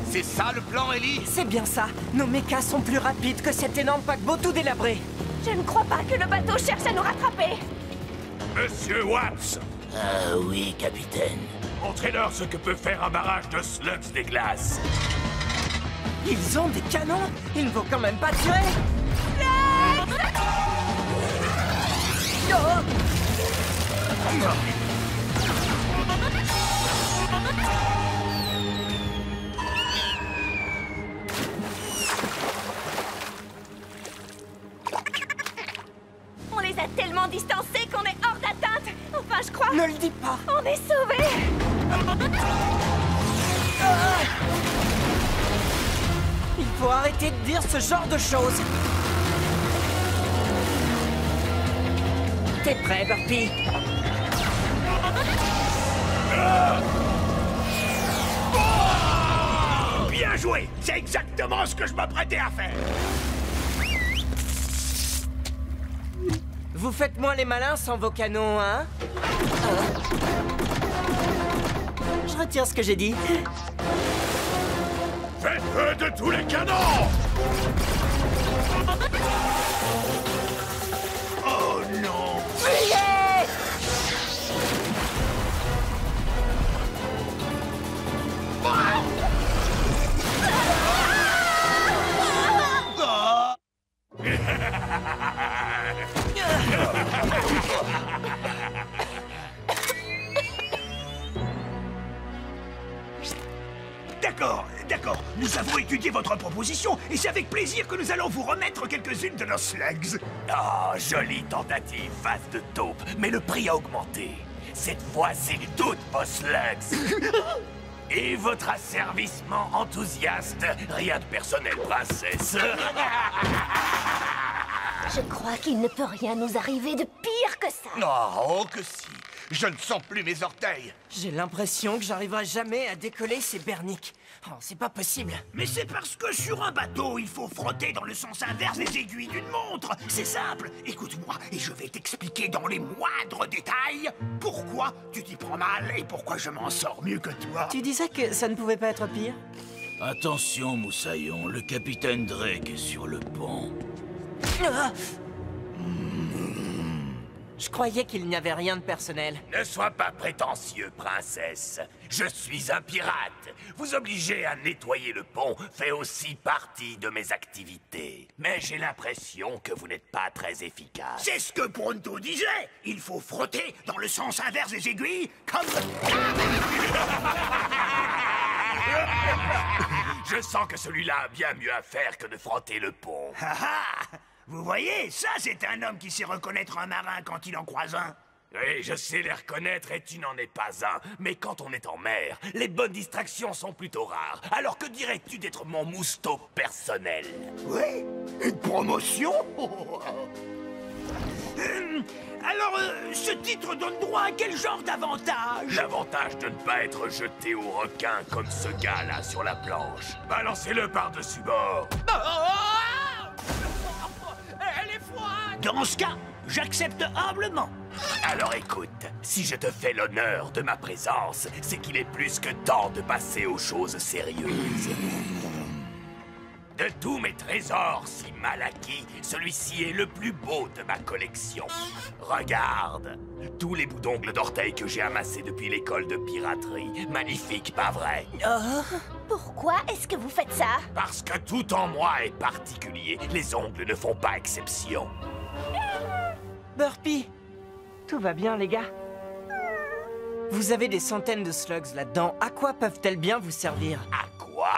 C'est ça le plan, Ellie? C'est bien ça. Nos mechas sont plus rapides que cet énorme paquebot tout délabré. Je ne crois pas que le bateau cherche à nous rattraper. Monsieur Watts, Ah oui, capitaine. montrez-leur ce que peut faire un barrage de slugs des glaces. Ils ont des canons Il ne faut quand même pas tirer On les a tellement distancés qu'on est hors d'atteinte. Enfin, je crois. Ne le dis pas On est sauvés. Il faut arrêter de dire ce genre de choses T'es prêt, Burpee? Bien joué C'est exactement ce que je m'apprêtais à faire Vous faites moins les malins sans vos canons, hein? Je retire ce que j'ai dit. Faites feu de tous les canons votre proposition et c'est avec plaisir que nous allons vous remettre quelques-unes de nos slugs. Oh, jolie tentative, face de taupe, mais le prix a augmenté. Cette fois, c'est toutes vos slugs. Et votre asservissement enthousiaste. Rien de personnel, princesse. Je crois qu'il ne peut rien nous arriver de pire que ça. Oh, oh, que si Je ne sens plus mes orteils J'ai l'impression que j'arriverai jamais à décoller ces berniques. Oh, c'est pas possible. Mais c'est parce que sur un bateau, il faut frotter dans le sens inverse des aiguilles d'une montre. C'est simple. Écoute-moi et je vais t'expliquer dans les moindres détails pourquoi tu t'y prends mal et pourquoi je m'en sors mieux que toi. Tu disais que ça ne pouvait pas être pire Attention, Moussaillon, le capitaine Drake est sur le pont. Ah Je croyais qu'il n'y avait rien de personnel. Ne sois pas prétentieux, princesse. Je suis un pirate. Vous obliger à nettoyer le pont fait aussi partie de mes activités. Mais j'ai l'impression que vous n'êtes pas très efficace. C'est ce que Pronto disait. Il faut frotter dans le sens inverse des aiguilles comme... Je sens que celui-là a bien mieux à faire que de frotter le pont. Vous voyez, ça c'est un homme qui sait reconnaître un marin quand il en croise un. Oui, je sais les reconnaître et tu n'en es pas un. Mais quand on est en mer, les bonnes distractions sont plutôt rares. Alors que dirais-tu d'être mon mousto personnel? Oui Une promotion? Euh, Alors, euh, ce titre donne droit à quel genre d'avantage? L'avantage de ne pas être jeté au requin comme ce gars-là sur la planche. Balancez-le par-dessus bord. Elle Dans ce cas, j'accepte humblement. Alors écoute, si je te fais l'honneur de ma présence, c'est qu'il est plus que temps de passer aux choses sérieuses. De tous mes trésors si mal acquis, celui-ci est le plus beau de ma collection. Regarde, tous les bouts d'ongles d'orteil que j'ai amassés depuis l'école de piraterie. Magnifique, pas vrai? Pourquoi est-ce que vous faites ça? Parce que tout en moi est particulier. Les ongles ne font pas exception. Burpee Tout va bien, les gars Vous avez des centaines de slugs là-dedans. À quoi peuvent-elles bien vous servir? À quoi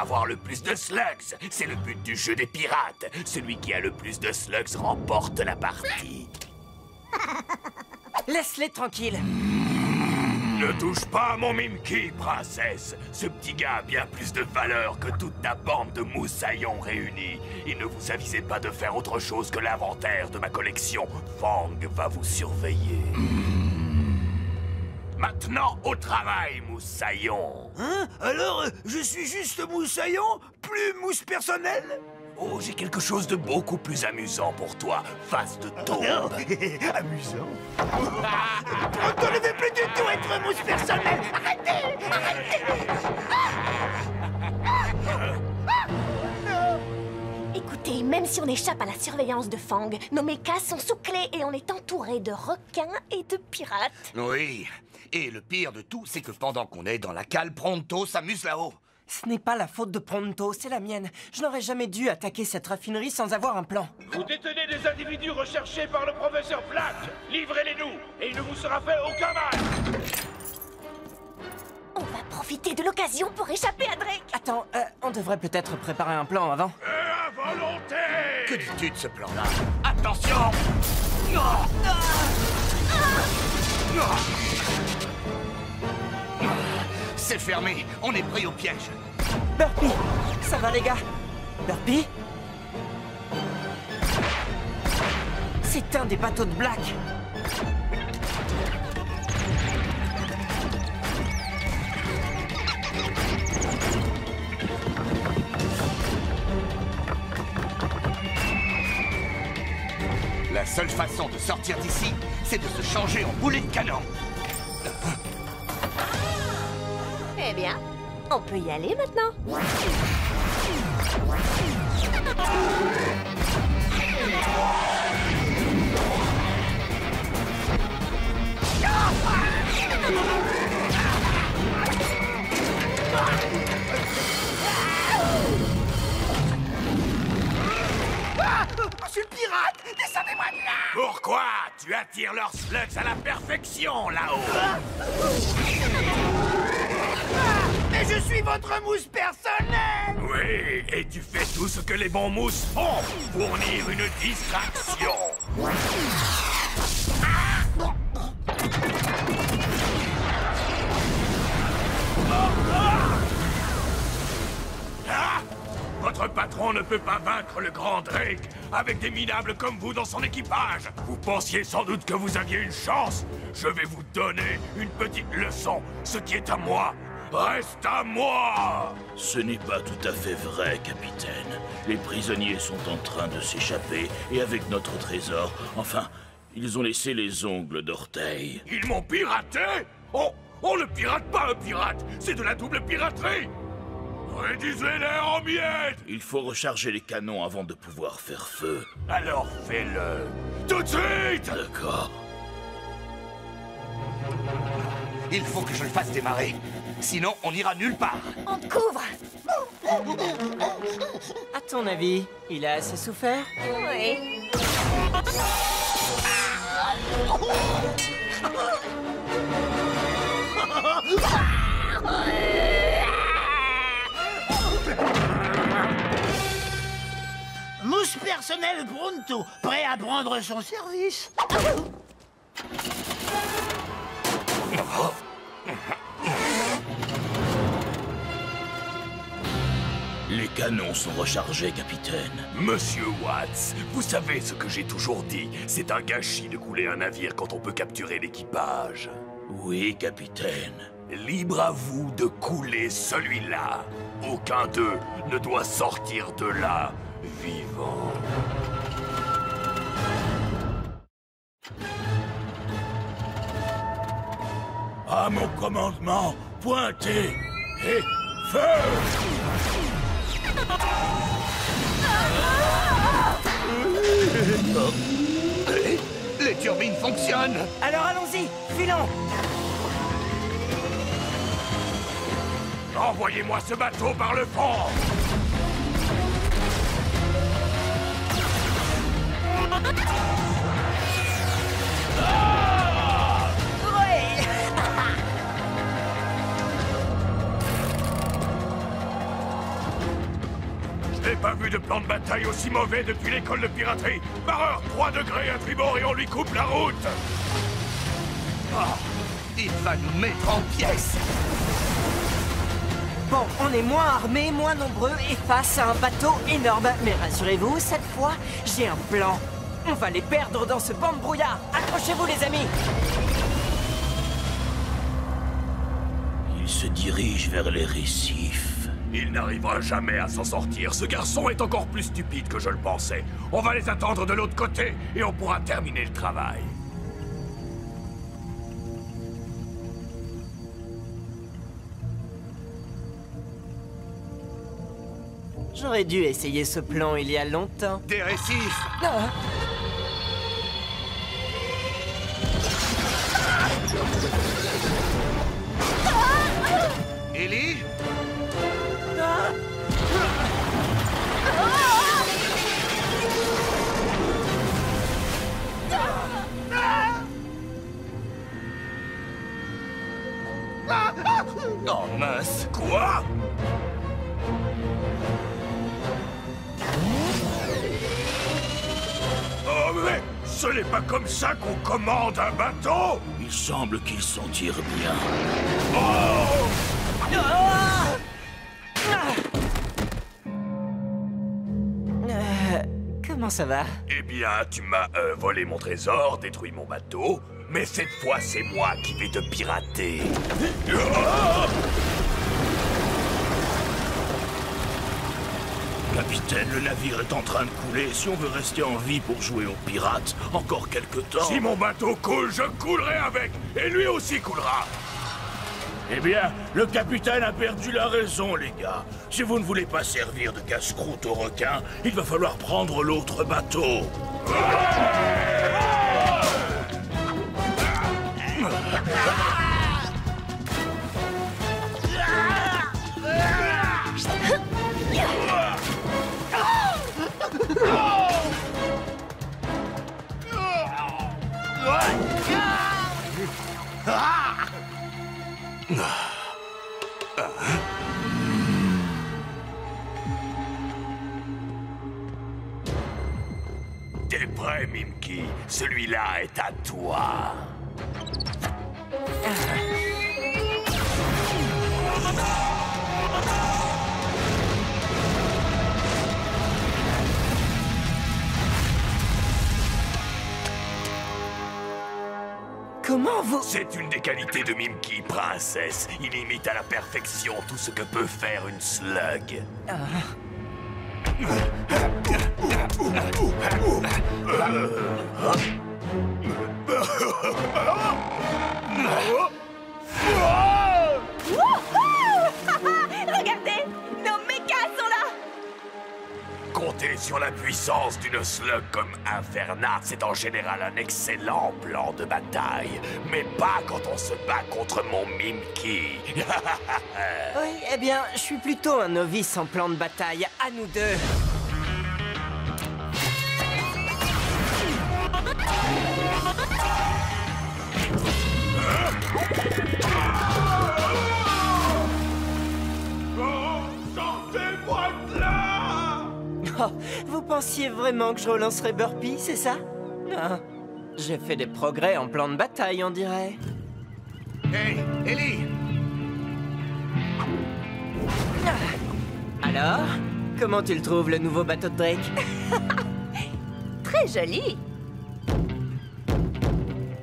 Avoir le plus de slugs, c'est le but du jeu des pirates. Celui qui a le plus de slugs remporte la partie. Laisse-les tranquilles Ne touche pas à mon Mimki, princesse. Ce petit gars a bien plus de valeur que toute ta bande de moussaillons réunis. Et ne vous avisez pas de faire autre chose que l'inventaire de ma collection. Fang va vous surveiller. Maintenant, au travail, moussaillon. Hein? Alors, je suis juste moussaillon Plus mousse personnel Oh, j'ai quelque chose de beaucoup plus amusant pour toi, face de taupe. Amusant On ne veut plus du tout être mousse personnel Arrêtez Écoutez, même si on échappe à la surveillance de Fang, nos mechas sont sous clé et on est entouré de requins et de pirates. Oui. Et le pire de tout, c'est que pendant qu'on est dans la cale, Pronto s'amuse là-haut. Ce n'est pas la faute de Pronto, c'est la mienne. Je n'aurais jamais dû attaquer cette raffinerie sans avoir un plan. Vous détenez des individus recherchés par le professeur Black. Livrez-les-nous et il ne vous sera fait aucun mal. On va profiter de l'occasion pour échapper à Drake. Attends, euh, on devrait peut-être préparer un plan avant. À volonté Que dis-tu de ce plan-là Attention C'est fermé, on est pris au piège. Burpee. Ça va, les gars? Burpee? C'est un des bateaux de Black. La seule façon de sortir d'ici, c'est de se changer en boulet de canon. Bien, on peut y aller maintenant. Monsieur le pirate Descendez-moi de là. Pourquoi Tu attires leurs slugs à la perfection là-haut. Mais je suis votre mousse personnelle. Oui, et tu fais tout ce que les bons mousses font, fournir une distraction. Ah Votre patron ne peut pas vaincre le grand Drake avec des minables comme vous dans son équipage. Vous pensiez sans doute que vous aviez une chance. Je vais vous donner une petite leçon. Ce qui est à moi reste à moi. Ce n'est pas tout à fait vrai, capitaine. Les prisonniers sont en train de s'échapper, et avec notre trésor, enfin, ils ont laissé les ongles d'orteil. Ils m'ont piraté On, on ne pirate pas un pirate C'est de la double piraterie Réduisez-les en miettes Il faut recharger les canons avant de pouvoir faire feu. Alors fais-le Tout de suite D'accord. Il faut que je le fasse démarrer. Sinon, on n'ira nulle part. On te couvre. À ton avis, il a assez souffert? Oui. mousse personnelle Pronto, prêt à prendre son service. Les canons sont rechargés, capitaine. Monsieur Watts, vous savez ce que j'ai toujours dit. C'est un gâchis de couler un navire quand on peut capturer l'équipage. Oui, capitaine. Libre à vous de couler celui-là. Aucun d'eux ne doit sortir de là vivant. À mon commandement, pointez et feu. Les turbines fonctionnent. Alors allons-y, filons. Envoyez-moi ce bateau par le fond Je n'ai pas vu de plan de bataille aussi mauvais depuis l'école de piraterie. Barreur, 3 degrés à tribord et on lui coupe la route Ah, Il va nous mettre en pièces Bon, on est moins armés, moins nombreux et face à un bateau énorme. Mais rassurez-vous, cette fois, j'ai un plan. On va les perdre dans ce banc de brouillard. Accrochez-vous, les amis Il se dirige vers les récifs. Il n'arrivera jamais à s'en sortir. Ce garçon est encore plus stupide que je le pensais. On va les attendre de l'autre côté et on pourra terminer le travail. J'aurais dû essayer ce plan il y a longtemps. Des récifs? Ah. Ce n'est pas comme ça qu'on commande un bateau Il semble qu'il s'en tire bien. Euh, comment ça va? Eh bien, tu m'as euh, volé mon trésor, détruit mon bateau, mais cette fois c'est moi qui vais te pirater. Capitaine, le navire est en train de couler. Si on veut rester en vie pour jouer aux pirates, encore quelque temps... Si mon bateau coule, je coulerai avec, et lui aussi coulera. Eh bien, le capitaine a perdu la raison, les gars. Si vous ne voulez pas servir de casse-croûte aux requins, il va falloir prendre l'autre bateau. T'es prêt, Mimki? Celui-là est à toi. Comment vous... C'est une des qualités de Mimki, princesse. Il imite à la perfection tout ce que peut faire une slug. Wouhou Regardez Compter sur la puissance d'une slug comme Inferna, c'est en général un excellent plan de bataille. Mais pas quand on se bat contre mon Mimki. Oui, eh bien, je suis plutôt un novice en plan de bataille. À nous deux. Oh, vous pensiez vraiment que je relancerais Burpee, c'est ça Non. J'ai fait des progrès en plan de bataille, on dirait. Hey, Ellie Alors Comment tu le trouves, le nouveau bateau de Drake Très joli.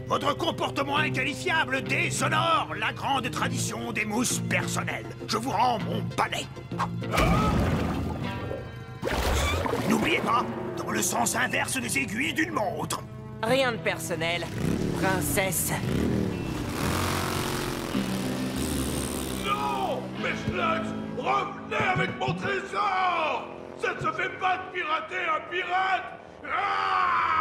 Votre comportement inqualifiable déshonore la grande tradition des mousses personnelles. Je vous rends mon palais. N'oubliez pas, dans le sens inverse des aiguilles d'une montre. Rien de personnel, princesse. Non Mes slugs Revenez avec mon trésor Ça ne se fait pas de pirater un pirate Ah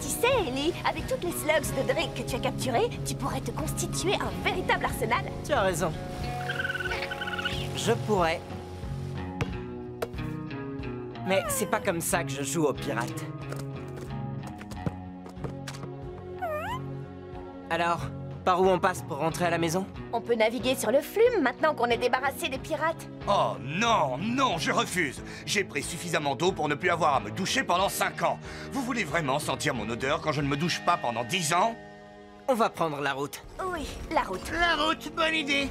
Tu sais, Ellie, avec toutes les slugs de Drake que tu as capturées, tu pourrais te constituer un véritable arsenal. Tu as raison. Je pourrais. Mais c'est pas comme ça que je joue aux pirates. Alors, par où on passe pour rentrer à la maison? On peut naviguer sur le flume maintenant qu'on est débarrassé des pirates. Oh non, non, je refuse. J'ai pris suffisamment d'eau pour ne plus avoir à me doucher pendant 5 ans. Vous voulez vraiment sentir mon odeur quand je ne me douche pas pendant 10 ans? On va prendre la route. Oui, la route. La route, bonne idée.